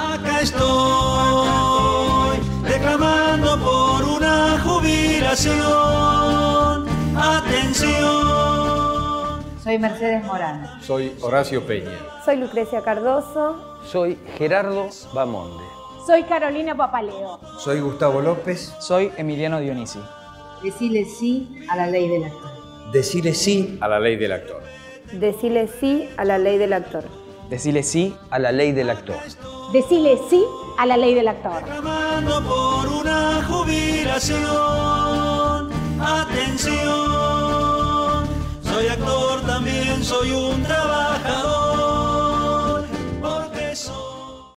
Acá estoy, reclamando por una jubilación. Atención. Soy Mercedes Morán. Soy Horacio Peña. Soy Lucrecia Cardoso. Soy Gerardo Bamonde. Soy Carolina Papaleo. Soy Gustavo López. Soy Emiliano Dionisi. Decile sí a la ley del actor. Decile sí A la ley del actor. Decile sí a la ley del actor. Decile sí a la ley del actor. Decile sí a la ley del actor. Por una jubilación. Atención. Soy actor, también soy un trabajador.